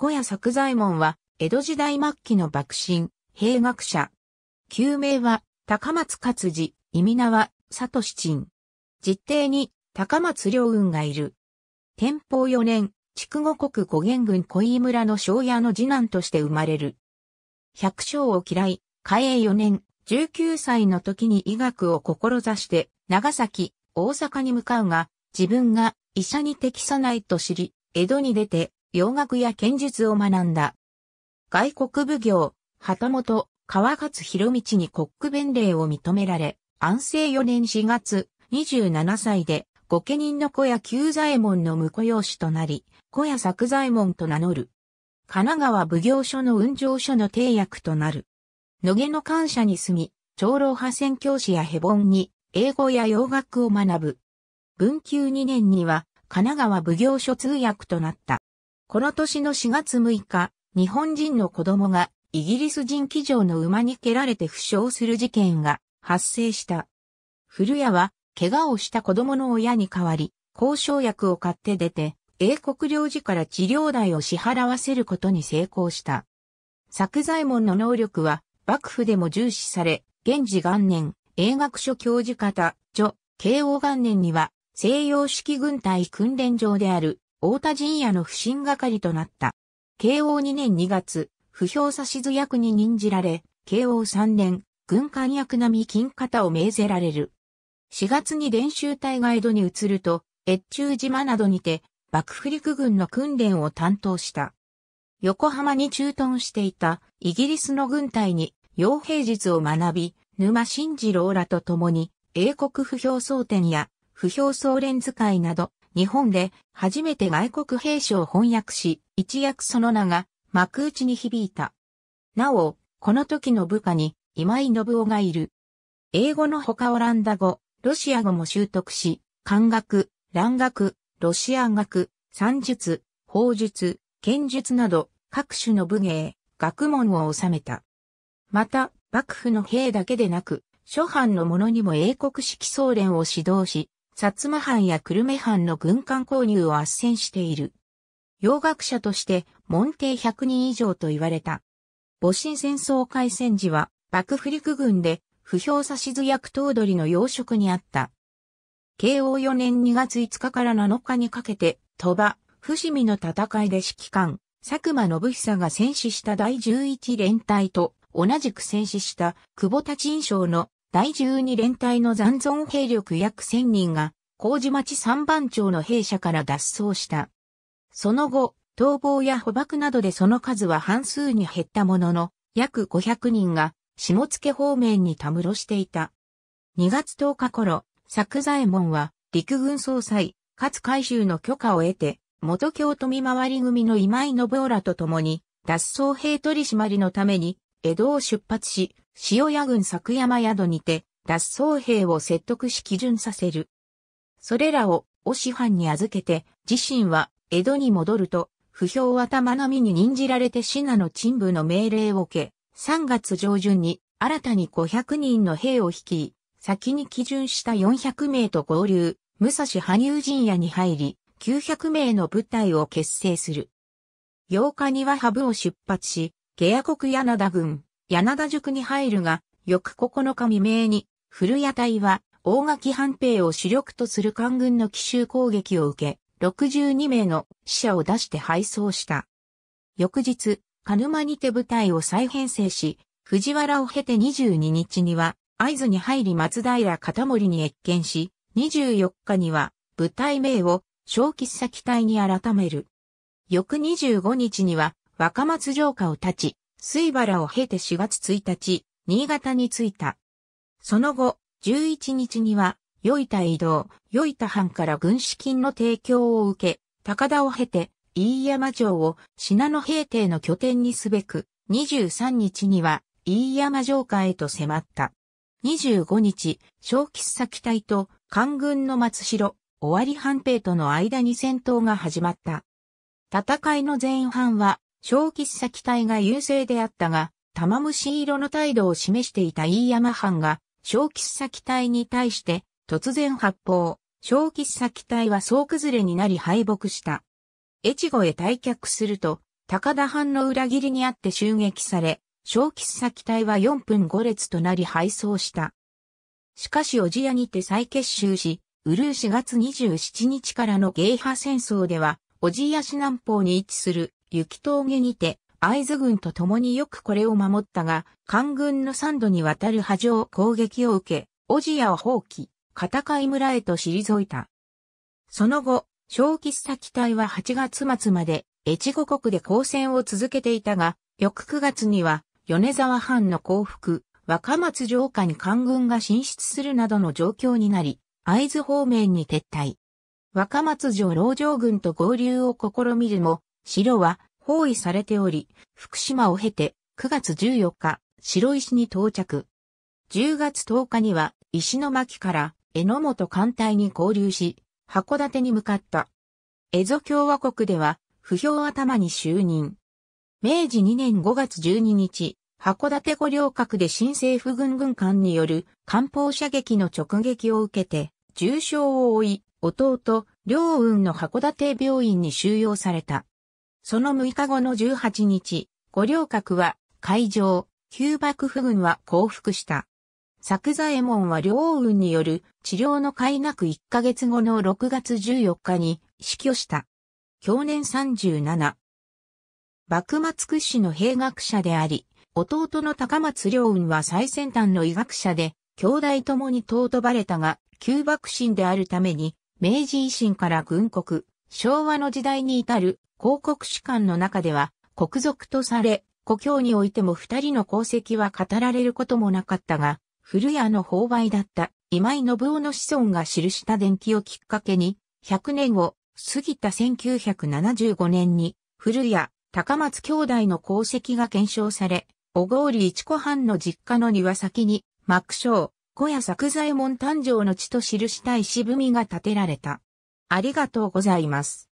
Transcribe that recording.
小屋作左衛門は、江戸時代末期の幕臣、兵学者。旧名は、高松勝治、意味名は、佐し鎮。実定に、高松良雲がいる。天保4年、筑後国古元郡小井村の庄屋の次男として生まれる。百姓を嫌い、嘉永4年、19歳の時に医学を志して、長崎、大阪に向かうが、自分が医者に適さないと知り、江戸に出て、洋学や剣術を学んだ。外国奉行、旗本、川勝広道に国区弁令を認められ、安政4年4月、27歳で、御家人の小屋旧左衛門の婿養子となり、小屋作左衛門と名乗る。神奈川奉行所の運上所の定役となる。野毛の感謝に住み、長老派宣教師やヘボンに英語や洋楽を学ぶ。文久2年には神奈川奉行所通訳となった。この年の4月6日、日本人の子供がイギリス人騎乗の馬に蹴られて負傷する事件が発生した。古谷は怪我をした子供の親に代わり、交渉薬を買って出て、英国領事から治療代を支払わせることに成功した。作左門の能力は幕府でも重視され、現治元年、英学所教授方、女、慶応元年には、西洋式軍隊訓練場である、大田陣屋の不審係となった。慶応2年2月、不評指図役に任じられ、慶応3年、軍艦役並み金方を命ぜられる。4月に練習隊が江戸に移ると、越中島などにて、幕府陸軍の訓練を担当した。横浜に駐屯していたイギリスの軍隊に洋平術を学び、沼真次郎らと共に、英国不評総典や不評総連使いなど、日本で初めて外国兵士を翻訳し、一躍その名が幕内に響いた。なお、この時の部下に今井信夫がいる。英語のほかオランダ語、ロシア語も習得し、漢学、蘭学、ロシア学、算術、法術、剣術など各種の武芸、学問を収めた。また、幕府の兵だけでなく、諸藩の者にも英国式総連を指導し、薩摩藩や久留米藩の軍艦購入を斡旋している。洋学者として門弟100人以上と言われた。戊辰戦争開戦時は幕府陸軍で不評指図役頭取の養殖にあった。慶応4年2月5日から7日にかけて、鳥羽、伏見の戦いで指揮官、佐久間信久が戦死した第11連隊と同じく戦死した久保田陳将の第12連隊の残存兵力約1000人が、麹町三番町の兵舎から脱走した。その後、逃亡や捕獲などでその数は半数に減ったものの、約500人が下野方面にたむろしていた。2月10日頃、作左衛門は陸軍総裁、かつ海州の許可を得て、元京都見回り組の今井信夫らと共に、脱走兵取締りのために江戸を出発し、塩屋郡作山宿にて、脱走兵を説得し基準させる。それらを、お師範に預けて、自身は江戸に戻ると、不評は玉波に任じられて信濃陳部の命令を受け、3月上旬に新たに500人の兵を率い、先に基準した400名と合流、武蔵羽生陣屋に入り、900名の部隊を結成する。8日にはハブを出発し、下野国柳田郡、柳田塾に入るが、翌9日未明に、古谷隊は、大垣藩兵を主力とする官軍の奇襲攻撃を受け、62名の死者を出して敗走した。翌日、鹿沼にて部隊を再編成し、藤原を経て22日には、合図に入り松平片森に越見し、24日には、部隊名を小喫茶機隊に改める。翌25日には、若松城下を立ち、水原を経て4月1日、新潟に着いた。その後、11日には、良田移動、良田藩から軍資金の提供を受け、高田を経て、飯山城を信濃平定の拠点にすべく、23日には、飯山城下へと迫った。25日、小喫茶機隊と官軍の松代、尾張藩兵との間に戦闘が始まった。戦いの前半は小喫茶機体が優勢であったが、玉虫色の態度を示していた飯山藩が、小喫茶機体に対して突然発砲。小喫茶機体は総崩れになり敗北した。越後へ退却すると、高田藩の裏切りにあって襲撃され、小喫茶機体は4分5列となり敗走した。しかし、小千谷にて再結集し、ウルー4月27日からの芸派戦争では、小千谷市南方に位置する雪峠にて、会津軍と共によくこれを守ったが、官軍の三度にわたる波状攻撃を受け、小千谷を放棄、片貝村へと退いた。その後、小喫茶機体は8月末まで、越後国で交戦を続けていたが、翌9月には、米沢藩の降伏、若松城下に官軍が進出するなどの状況になり、会津方面に撤退。若松城老城軍と合流を試みるも、城は包囲されており、福島を経て9月14日、白石に到着。10月10日には石巻から榎本艦隊に合流し、函館に向かった。蝦夷共和国では不評頭に就任。明治2年5月12日、函館五稜郭で新政府軍軍艦による艦砲射撃の直撃を受けて、重傷を負い、弟、両雲の函館病院に収容された。その6日後の18日、五稜郭は海上、旧幕府軍は降伏した。作左衛門は両雲による治療の会なく1ヶ月後の6月14日に死去した。去年37。幕末屈指の兵学者であり、弟の高松良雲は最先端の医学者で、兄弟ともに尊ばれたが、旧幕臣であるために、明治維新から軍国、昭和の時代に至る広告主官の中では、国賊とされ、故郷においても二人の功績は語られることもなかったが、古谷の勾配だった今井信夫の子孫が記した伝記をきっかけに、100年を過ぎた1975年に、古谷、高松兄弟の功績が検証され、小郡一子藩の実家の庭先に、幕章、小屋作左衛門誕生の地と記した石踏みが建てられた。ありがとうございます。